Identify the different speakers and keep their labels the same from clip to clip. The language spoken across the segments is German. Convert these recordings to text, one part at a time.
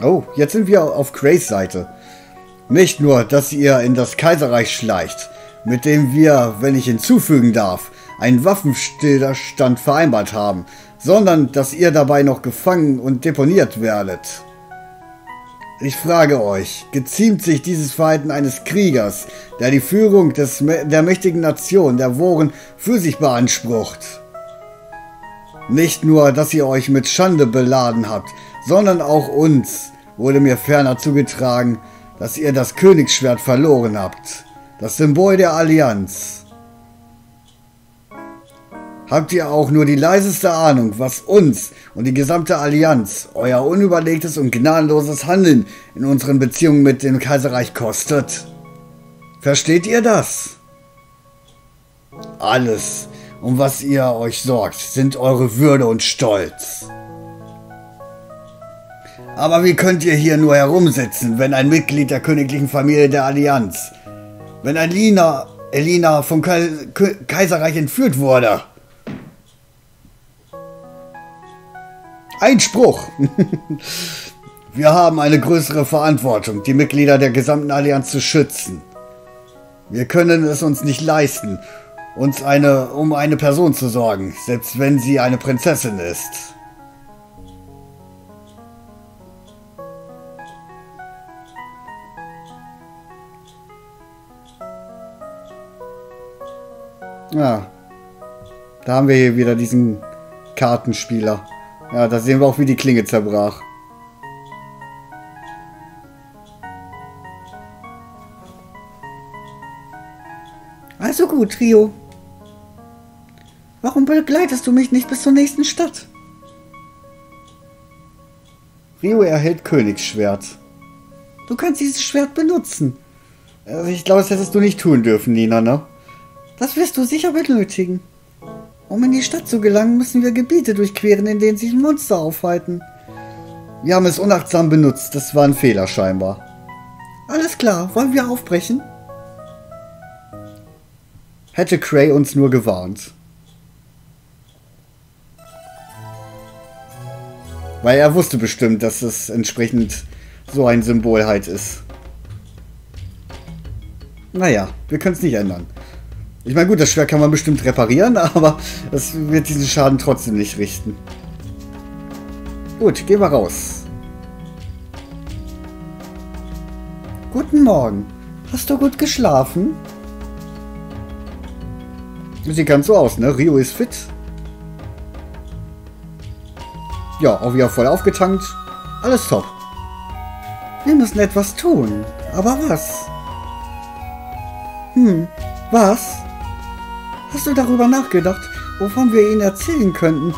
Speaker 1: Oh, jetzt sind wir auf Grays Seite. Nicht nur, dass ihr in das Kaiserreich schleicht, mit dem wir, wenn ich hinzufügen darf, einen Waffenstillstand vereinbart haben, sondern dass ihr dabei noch gefangen und deponiert werdet. Ich frage euch, geziemt sich dieses Verhalten eines Kriegers, der die Führung des, der mächtigen Nation, der Wohren, für sich beansprucht? Nicht nur, dass ihr euch mit Schande beladen habt, sondern auch uns wurde mir ferner zugetragen, dass ihr das Königsschwert verloren habt, das Symbol der Allianz. Habt ihr auch nur die leiseste Ahnung, was uns und die gesamte Allianz euer unüberlegtes und gnadenloses Handeln in unseren Beziehungen mit dem Kaiserreich kostet? Versteht ihr das? Alles, um was ihr euch sorgt, sind eure Würde und Stolz. Aber wie könnt ihr hier nur herumsitzen, wenn ein Mitglied der königlichen Familie der Allianz, wenn Elina, Elina vom Kaiserreich entführt wurde? Einspruch! Wir haben eine größere Verantwortung, die Mitglieder der gesamten Allianz zu schützen. Wir können es uns nicht leisten, uns eine, um eine Person zu sorgen, selbst wenn sie eine Prinzessin ist. Ja. Da haben wir hier wieder diesen Kartenspieler. Ja, da sehen wir auch, wie die Klinge zerbrach.
Speaker 2: Also gut, Rio. Warum begleitest du mich nicht bis zur nächsten Stadt?
Speaker 1: Rio erhält Königsschwert.
Speaker 2: Du kannst dieses Schwert benutzen.
Speaker 1: Also ich glaube, das hättest du nicht tun dürfen, Nina, ne?
Speaker 2: Das wirst du sicher benötigen. Um in die Stadt zu gelangen, müssen wir Gebiete durchqueren, in denen sich Monster aufhalten.
Speaker 1: Wir haben es unachtsam benutzt. Das war ein Fehler scheinbar.
Speaker 2: Alles klar. Wollen wir aufbrechen?
Speaker 1: Hätte Cray uns nur gewarnt. Weil er wusste bestimmt, dass es entsprechend so ein Symbol halt ist. Naja, wir können es nicht ändern. Ich meine, gut, das Schwert kann man bestimmt reparieren, aber es wird diesen Schaden trotzdem nicht richten. Gut, gehen wir raus.
Speaker 2: Guten Morgen. Hast du gut geschlafen?
Speaker 1: Sieht ganz so aus, ne? Rio ist fit. Ja, auch wieder voll aufgetankt. Alles top.
Speaker 2: Wir müssen etwas tun. Aber was? Hm, was? Hast du darüber nachgedacht, wovon wir ihnen erzählen könnten,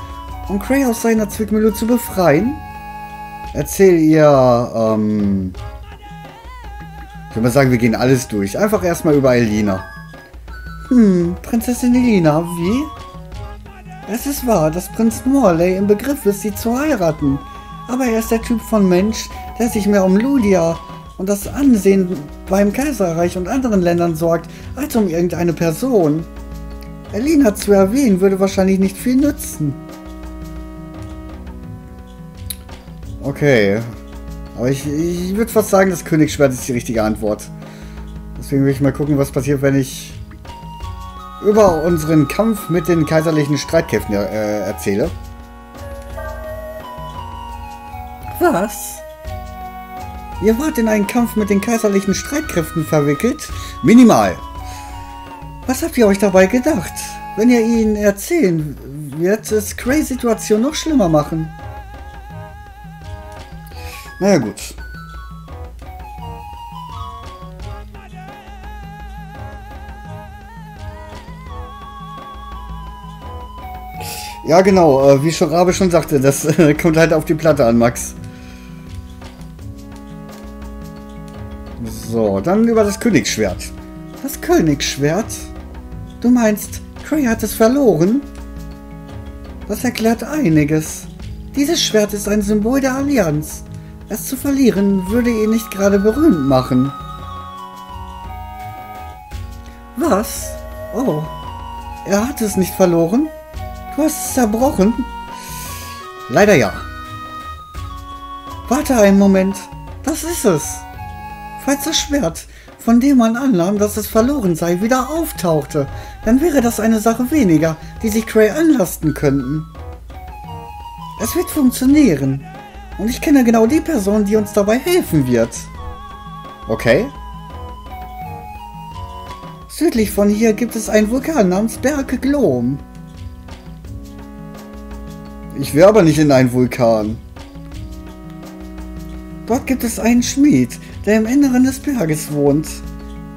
Speaker 2: um Cray aus seiner Zwickmühle zu befreien?
Speaker 1: Erzähl ihr, ähm... Ich würde mal sagen, wir gehen alles durch. Einfach erstmal über Elina.
Speaker 2: Hm, Prinzessin Elina, wie? Es ist wahr, dass Prinz Morley im Begriff ist, sie zu heiraten. Aber er ist der Typ von Mensch, der sich mehr um Ludia und das Ansehen beim Kaiserreich und anderen Ländern sorgt, als um irgendeine Person. Elina zu erwähnen, würde wahrscheinlich nicht viel nützen.
Speaker 1: Okay. Aber ich, ich würde fast sagen, das Königsschwert ist die richtige Antwort. Deswegen will ich mal gucken, was passiert, wenn ich über unseren Kampf mit den kaiserlichen Streitkräften äh, erzähle.
Speaker 2: Was? Ihr wart in einen Kampf mit den kaiserlichen Streitkräften verwickelt?
Speaker 1: Minimal.
Speaker 2: Was habt ihr euch dabei gedacht? Wenn ihr ihnen erzählen, wird es Crays Situation noch schlimmer machen.
Speaker 1: Na ja, gut. Ja, genau, äh, wie Schorabe schon sagte, das äh, kommt halt auf die Platte an, Max. So, dann über das Königsschwert.
Speaker 2: Das Königsschwert? Du meinst, Cray hat es verloren? Das erklärt einiges. Dieses Schwert ist ein Symbol der Allianz. Es zu verlieren würde ihn nicht gerade berühmt machen. Was? Oh, er hat es nicht verloren? Du hast es zerbrochen?
Speaker 1: Leider ja.
Speaker 2: Warte einen Moment. Das ist es. Falls das Schwert, von dem man annahm, dass es verloren sei, wieder auftauchte, dann wäre das eine Sache weniger, die sich Cray anlasten könnten. Es wird funktionieren. Und ich kenne genau die Person, die uns dabei helfen wird.
Speaker 1: Okay.
Speaker 2: Südlich von hier gibt es einen Vulkan namens Berg Glom.
Speaker 1: Ich will aber nicht in einen Vulkan.
Speaker 2: Dort gibt es einen Schmied, der im Inneren des Berges wohnt.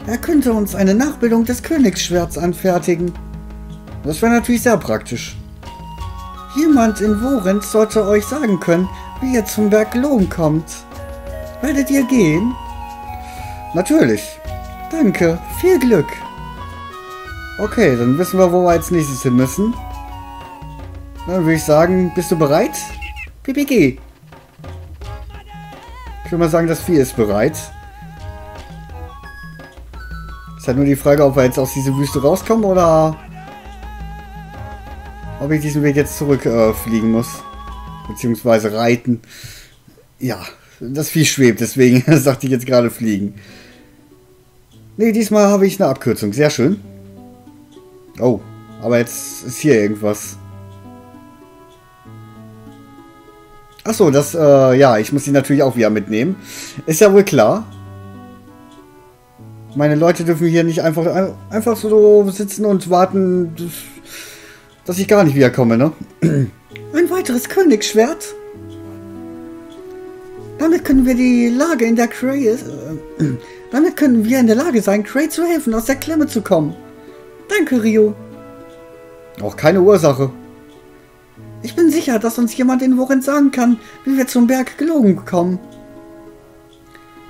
Speaker 2: Er könnte uns eine Nachbildung des Königsschwerts anfertigen.
Speaker 1: Das wäre natürlich sehr praktisch.
Speaker 2: Jemand in Worenz sollte euch sagen können, wie ihr zum Berg Lohn kommt. Werdet ihr gehen?
Speaker 1: Natürlich.
Speaker 2: Danke, viel Glück.
Speaker 1: Okay, dann wissen wir, wo wir als nächstes hin müssen. Dann würde ich sagen, bist du bereit?
Speaker 2: PPG.
Speaker 1: Ich würde mal sagen, das Vieh ist bereit. Ist halt nur die Frage, ob wir jetzt aus dieser Wüste rauskommen oder ob ich diesen Weg jetzt zurückfliegen äh, muss. Beziehungsweise reiten. Ja, das Vieh schwebt, deswegen sagte ich jetzt gerade fliegen. Ne, diesmal habe ich eine Abkürzung. Sehr schön. Oh, aber jetzt ist hier irgendwas. Achso, das, äh, ja, ich muss die natürlich auch wieder mitnehmen. Ist ja wohl klar. Meine Leute dürfen hier nicht einfach, einfach so sitzen und warten, dass ich gar nicht wiederkomme, ne?
Speaker 2: Ein weiteres Königsschwert. Damit können wir die Lage in der Cray... Äh, damit können wir in der Lage sein, Cray zu helfen, aus der Klemme zu kommen. Danke, Rio.
Speaker 1: Auch keine Ursache.
Speaker 2: Ich bin sicher, dass uns jemand in Worin sagen kann, wie wir zum Berg gelogen kommen.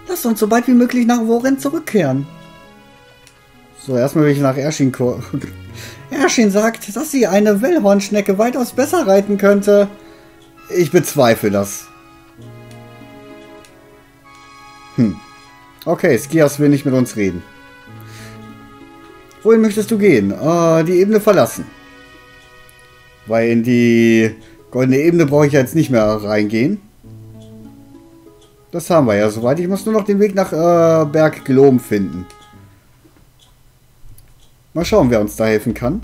Speaker 2: Lass uns so bald wie möglich nach Worin zurückkehren.
Speaker 1: So, erstmal will ich nach Erschin
Speaker 2: Erschin sagt, dass sie eine Wellhornschnecke weitaus besser reiten könnte.
Speaker 1: Ich bezweifle das. Hm. Okay, Skias will nicht mit uns reden. Wohin möchtest du gehen? Äh, die Ebene verlassen. Weil in die goldene Ebene brauche ich jetzt nicht mehr reingehen. Das haben wir ja soweit. Ich muss nur noch den Weg nach äh, Berg Glom finden. Mal schauen, wer uns da helfen kann.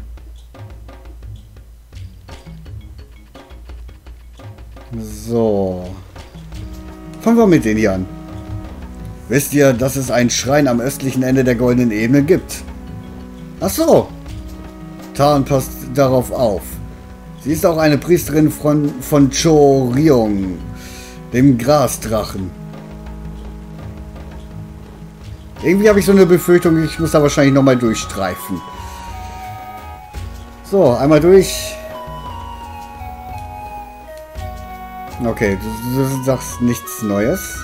Speaker 1: So. Fangen wir mit denen hier an. Wisst ihr, dass es einen Schrein am östlichen Ende der goldenen Ebene gibt? Ach so. Tarn passt darauf auf. Sie ist auch eine Priesterin von, von Chorion, dem Grasdrachen. Irgendwie habe ich so eine Befürchtung, ich muss da wahrscheinlich nochmal durchstreifen. So, einmal durch. Okay, du sagst nichts Neues.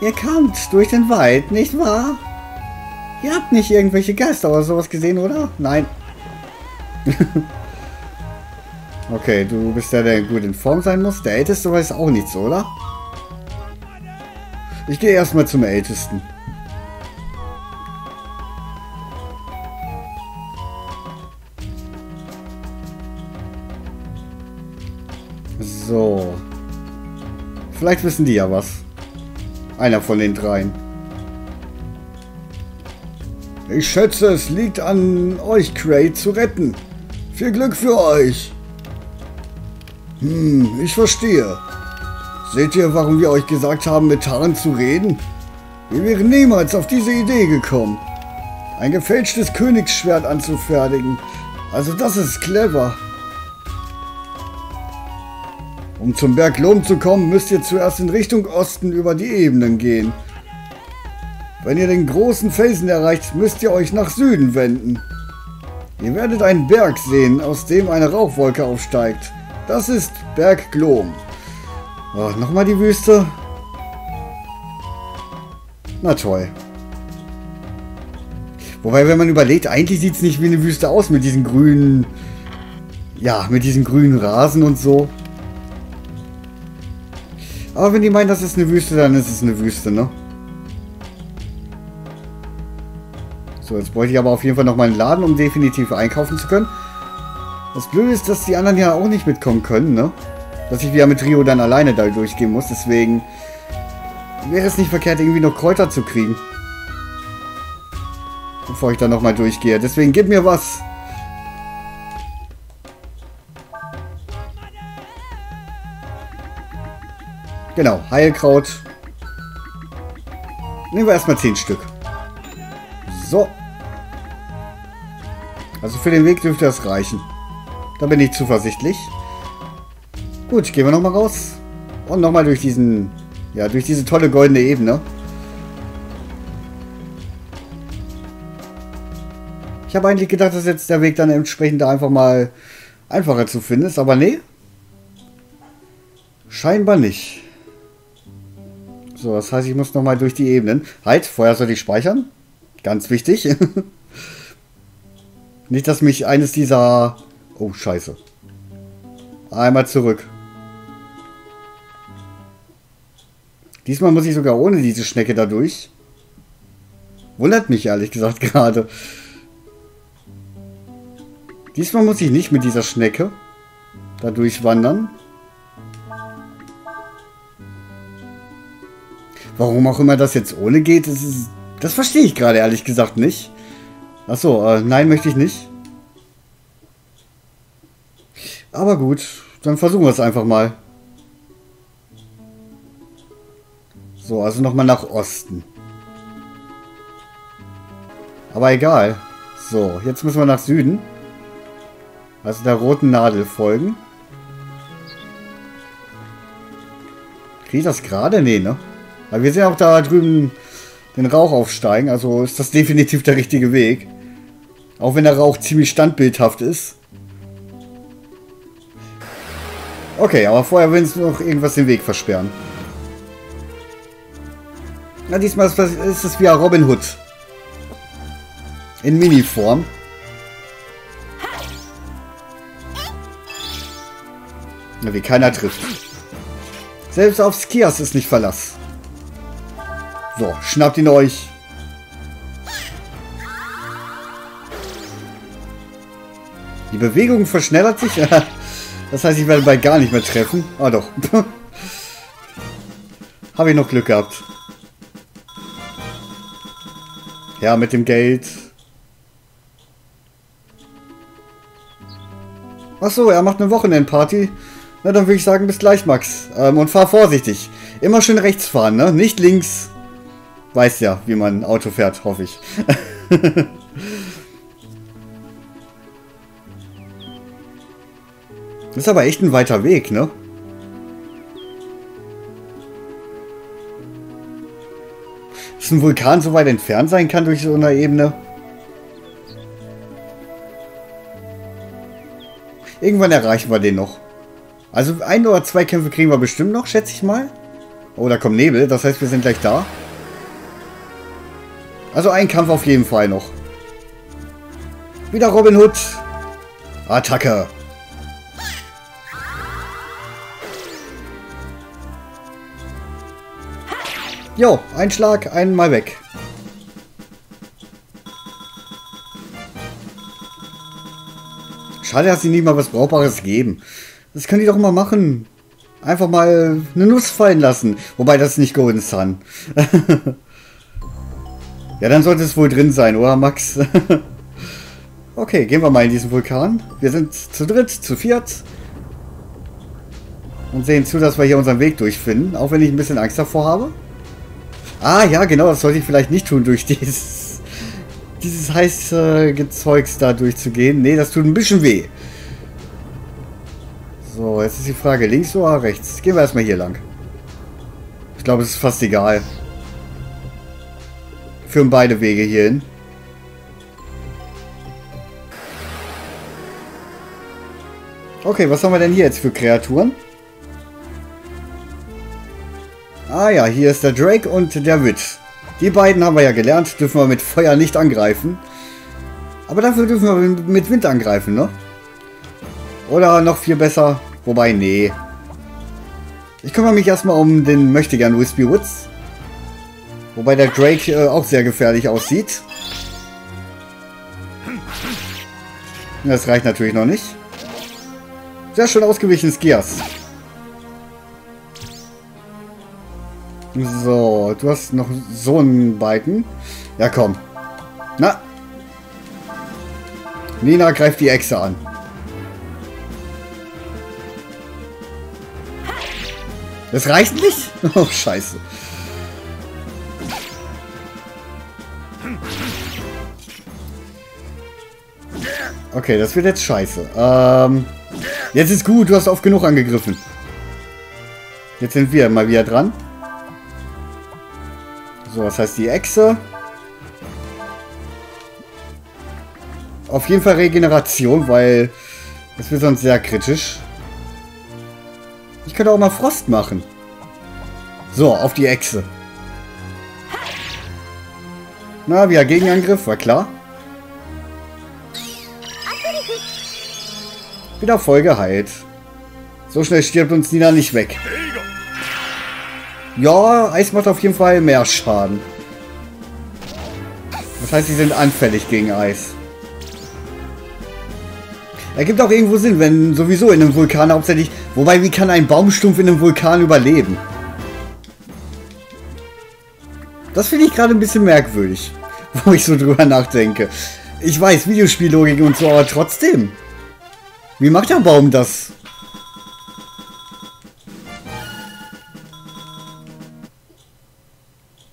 Speaker 2: Ihr kamt durch den Wald, nicht wahr? Ihr habt nicht irgendwelche Geister oder sowas gesehen, oder?
Speaker 1: Nein. Okay, du bist der, der gut in Form sein muss. Der Älteste weiß auch nichts, oder? Ich gehe erstmal zum Ältesten. So. Vielleicht wissen die ja was. Einer von den dreien. Ich schätze, es liegt an euch, Cray, zu retten. Viel Glück für euch. Hm, ich verstehe. Seht ihr, warum wir euch gesagt haben, mit Tarn zu reden? Wir wären niemals auf diese Idee gekommen. Ein gefälschtes Königsschwert anzufertigen. Also das ist clever. Um zum Berg Lom zu kommen, müsst ihr zuerst in Richtung Osten über die Ebenen gehen. Wenn ihr den großen Felsen erreicht, müsst ihr euch nach Süden wenden. Ihr werdet einen Berg sehen, aus dem eine Rauchwolke aufsteigt. Das ist Berg Glom. Oh, Nochmal die Wüste. Na toll. Wobei, wenn man überlegt, eigentlich sieht es nicht wie eine Wüste aus mit diesen grünen... Ja, mit diesen grünen Rasen und so. Aber wenn die meinen, das ist eine Wüste, dann ist es eine Wüste, ne? So, jetzt bräuchte ich aber auf jeden Fall noch mal einen Laden, um definitiv einkaufen zu können. Das Blöde ist, dass die anderen ja auch nicht mitkommen können, ne? dass ich wieder mit Rio dann alleine da durchgehen muss. Deswegen wäre es nicht verkehrt, irgendwie noch Kräuter zu kriegen. Bevor ich dann nochmal durchgehe. Deswegen gib mir was. Genau, Heilkraut. Nehmen wir erstmal 10 Stück. So. Also für den Weg dürfte das reichen. Da bin ich zuversichtlich. Gut, gehen wir nochmal raus. Und nochmal durch diesen, ja, durch diese tolle goldene Ebene. Ich habe eigentlich gedacht, dass jetzt der Weg dann entsprechend da einfach mal einfacher zu finden ist, aber nee. Scheinbar nicht. So, das heißt, ich muss nochmal durch die Ebenen. Halt, vorher soll ich speichern. Ganz wichtig. Nicht, dass mich eines dieser... Oh, scheiße. Einmal zurück. Diesmal muss ich sogar ohne diese Schnecke da durch. Wundert mich ehrlich gesagt gerade. Diesmal muss ich nicht mit dieser Schnecke da durchwandern. Warum auch immer das jetzt ohne geht, das, ist, das verstehe ich gerade ehrlich gesagt nicht. Achso, äh, nein, möchte ich nicht. Aber gut, dann versuchen wir es einfach mal. So, also nochmal nach Osten. Aber egal. So, jetzt müssen wir nach Süden. Also der roten Nadel folgen. Kriege ich das gerade? Nee, ne? Weil wir sehen auch da drüben den Rauch aufsteigen, also ist das definitiv der richtige Weg. Auch wenn der Rauch ziemlich standbildhaft ist. Okay, aber vorher will uns noch irgendwas den Weg versperren. Na, diesmal ist es wie Robin Hood. In Mini-Form. Na, wie keiner trifft. Selbst auf Skias ist nicht Verlass. So, schnappt ihn euch. Die Bewegung verschnellert sich. Das heißt, ich werde bald gar nicht mehr treffen. Ah doch. Habe ich noch Glück gehabt. Ja, mit dem Geld. Achso, er macht eine Wochenendparty. Na, dann würde ich sagen, bis gleich, Max. Ähm, und fahr vorsichtig. Immer schön rechts fahren, ne? Nicht links. Weiß ja, wie man Auto fährt, hoffe ich. das ist aber echt ein weiter Weg, ne? Dass ein Vulkan so weit entfernt sein kann durch so eine Ebene. Irgendwann erreichen wir den noch. Also ein oder zwei Kämpfe kriegen wir bestimmt noch, schätze ich mal. Oh, da kommt Nebel, das heißt, wir sind gleich da. Also ein Kampf auf jeden Fall noch. Wieder Robin Hood. Attacke. Jo, ein Schlag, einmal weg. Schade, dass sie nicht mal was Brauchbares geben. Das können die doch mal machen. Einfach mal eine Nuss fallen lassen. Wobei das ist nicht Golden Sun. Ja, dann sollte es wohl drin sein, oder Max? okay, gehen wir mal in diesen Vulkan. Wir sind zu dritt, zu viert. Und sehen zu, dass wir hier unseren Weg durchfinden. Auch wenn ich ein bisschen Angst davor habe. Ah, ja, genau, das sollte ich vielleicht nicht tun, durch dieses, dieses heiße Gezeugs da durchzugehen. Nee, das tut ein bisschen weh. So, jetzt ist die Frage, links oder rechts? Gehen wir erstmal hier lang. Ich glaube, es ist fast egal führen beide Wege hierhin. Okay, was haben wir denn hier jetzt für Kreaturen? Ah ja, hier ist der Drake und der Witch. Die beiden haben wir ja gelernt, dürfen wir mit Feuer nicht angreifen. Aber dafür dürfen wir mit Wind angreifen, ne? Oder noch viel besser, wobei, nee. Ich kümmere mich erstmal um den Möchtegern Wispy Woods. Wobei der Drake äh, auch sehr gefährlich aussieht. Das reicht natürlich noch nicht. Sehr schön ausgewichen, Skias. So, du hast noch so einen Balken. Ja, komm. Na. Nina greift die Echse an. Das reicht nicht? Oh, scheiße. Okay, das wird jetzt scheiße. Ähm, jetzt ist gut, du hast oft genug angegriffen. Jetzt sind wir mal wieder dran. So, was heißt die Echse? Auf jeden Fall Regeneration, weil das wird sonst sehr kritisch. Ich könnte auch mal Frost machen. So, auf die Echse. Na, wieder Gegenangriff, war klar. Wieder voll geheilt. So schnell stirbt uns Nina nicht weg. Ja, Eis macht auf jeden Fall mehr Schaden. Das heißt, sie sind anfällig gegen Eis. Ergibt auch irgendwo Sinn, wenn sowieso in einem Vulkan hauptsächlich... Wobei, wie kann ein Baumstumpf in einem Vulkan überleben? Das finde ich gerade ein bisschen merkwürdig, wo ich so drüber nachdenke. Ich weiß, Videospiellogik und so, aber trotzdem. Wie macht der Baum das?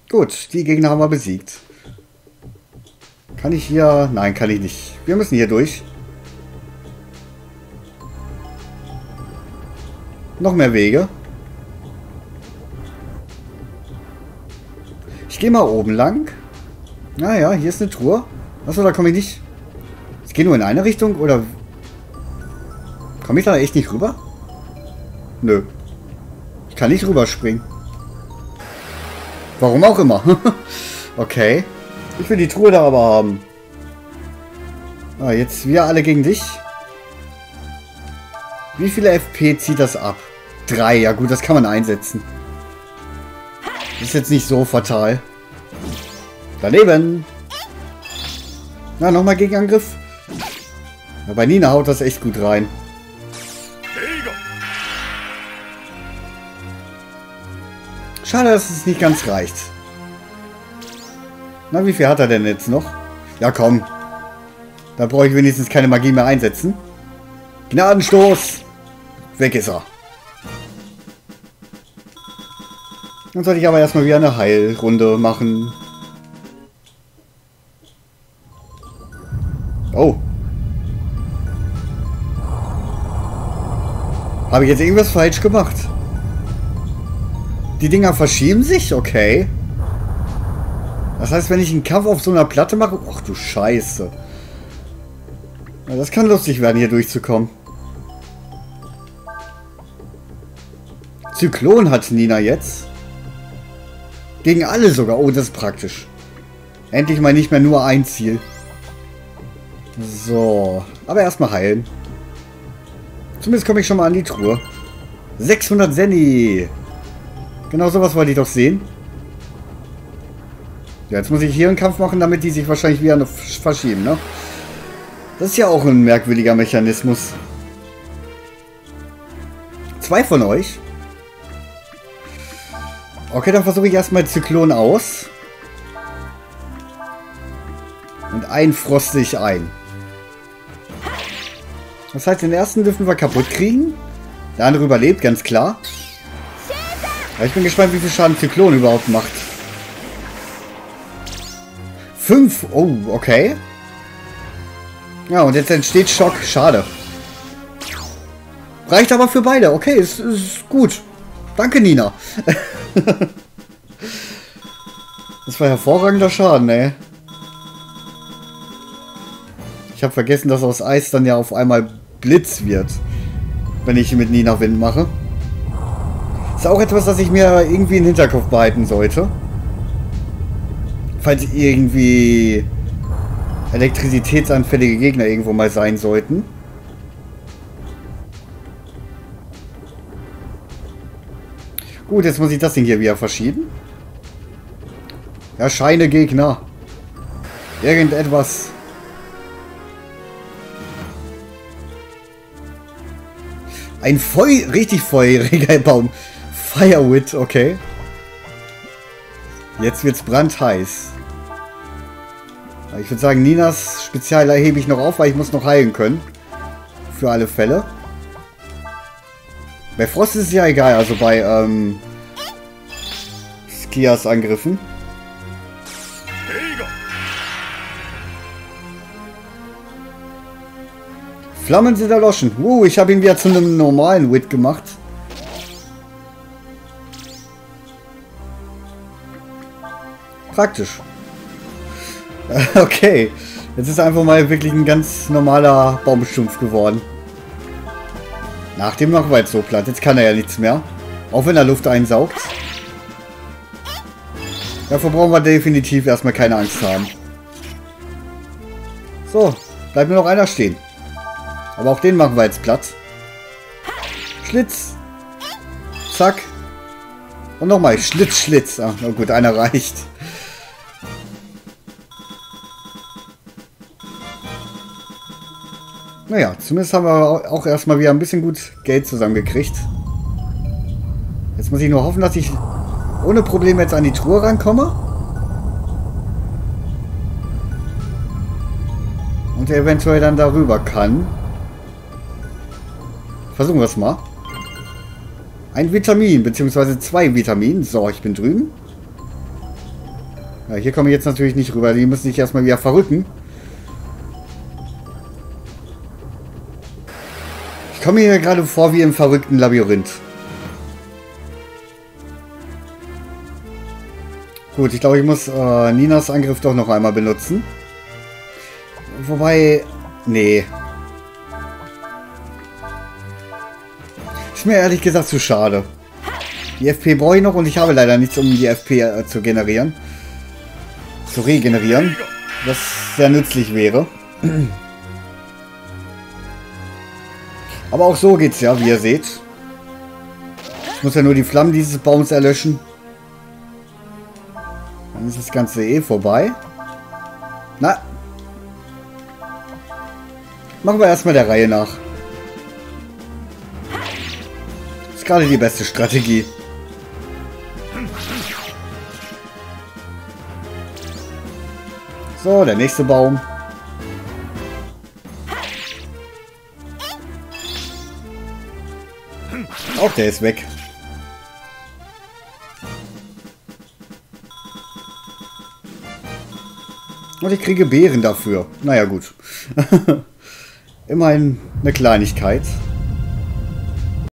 Speaker 1: Gut, die Gegner haben wir besiegt. Kann ich hier... Nein, kann ich nicht. Wir müssen hier durch. Noch mehr Wege. Ich gehe mal oben lang. Naja, hier ist eine Truhe. Achso, da komme ich nicht. Ich gehe nur in eine Richtung oder Komme ich da echt nicht rüber? Nö. Ich kann nicht rüberspringen. Warum auch immer. okay. Ich will die Truhe da aber haben. Ah, jetzt wir alle gegen dich. Wie viele FP zieht das ab? Drei, ja gut, das kann man einsetzen. Ist jetzt nicht so fatal. Daneben. Na, nochmal Gegenangriff. Ja, bei Nina haut das echt gut rein. Schade, dass es nicht ganz reicht. Na, wie viel hat er denn jetzt noch? Ja, komm. Da brauche ich wenigstens keine Magie mehr einsetzen. Gnadenstoß! Weg ist er. Dann sollte ich aber erstmal wieder eine Heilrunde machen. Oh. Habe ich jetzt irgendwas falsch gemacht? Die Dinger verschieben sich? Okay. Das heißt, wenn ich einen Kampf auf so einer Platte mache... Ach du Scheiße. Das kann lustig werden, hier durchzukommen. Zyklon hat Nina jetzt. Gegen alle sogar. Oh, das ist praktisch. Endlich mal nicht mehr nur ein Ziel. So. Aber erstmal heilen. Zumindest komme ich schon mal an die Truhe. 600 Senni. Genau sowas wollte ich doch sehen. Ja, jetzt muss ich hier einen Kampf machen, damit die sich wahrscheinlich wieder verschieben, ne? Das ist ja auch ein merkwürdiger Mechanismus. Zwei von euch. Okay, dann versuche ich erstmal Zyklon aus. Und einen froste ich ein. Das heißt, den ersten dürfen wir kaputt kriegen. Der andere überlebt, ganz klar. Ja, ich bin gespannt, wie viel Schaden Zyklon überhaupt macht. Fünf. Oh, okay. Ja, und jetzt entsteht Schock. Schade. Reicht aber für beide. Okay, ist, ist gut. Danke, Nina. das war hervorragender Schaden, ey. Ich habe vergessen, dass aus Eis dann ja auf einmal Blitz wird. Wenn ich mit Nina Wind mache. Ist auch etwas, das ich mir irgendwie in den Hinterkopf behalten sollte. Falls irgendwie elektrizitätsanfällige Gegner irgendwo mal sein sollten. Gut, jetzt muss ich das Ding hier wieder verschieben. Erscheine Gegner. Irgendetwas. Ein Feu richtig feuriger Baum. Firewit, okay. Jetzt wird's brandheiß. Ich würde sagen, Ninas Spezial hebe ich noch auf, weil ich muss noch heilen können. Für alle Fälle. Bei Frost ist es ja egal, also bei ähm, Skias Angriffen. Flammen sind erloschen. Uh, ich habe ihn wieder zu einem normalen Wit gemacht. Praktisch. Okay. Jetzt ist einfach mal wirklich ein ganz normaler Baumstumpf geworden. Nach dem wir jetzt so platt. Jetzt kann er ja nichts mehr. Auch wenn er Luft einsaugt. Davor brauchen wir definitiv erstmal keine Angst haben. So, bleibt nur noch einer stehen. Aber auch den machen wir jetzt platt. Schlitz. Zack. Und nochmal. Schlitz, Schlitz. Ah, na gut, einer reicht. Naja, zumindest haben wir auch erstmal wieder ein bisschen gut Geld zusammengekriegt. Jetzt muss ich nur hoffen, dass ich ohne Probleme jetzt an die Truhe rankomme. Und eventuell dann darüber kann. Versuchen wir es mal. Ein Vitamin, beziehungsweise zwei Vitaminen. So, ich bin drüben. Ja, hier komme ich jetzt natürlich nicht rüber. Die müssen sich erstmal wieder verrücken. Komme mir gerade vor wie im verrückten Labyrinth. Gut, ich glaube, ich muss äh, Ninas Angriff doch noch einmal benutzen. Wobei... Nee. Ist mir ehrlich gesagt zu schade. Die FP brauche ich noch und ich habe leider nichts, um die FP äh, zu generieren. Zu regenerieren. Was sehr nützlich wäre. Aber auch so geht's ja, wie ihr seht. Ich muss ja nur die Flammen dieses Baums erlöschen. Dann ist das Ganze eh vorbei. Na. Machen wir erstmal der Reihe nach. Ist gerade die beste Strategie. So, der nächste Baum. Auch der ist weg. Und ich kriege Beeren dafür. Naja, gut. Immerhin eine Kleinigkeit.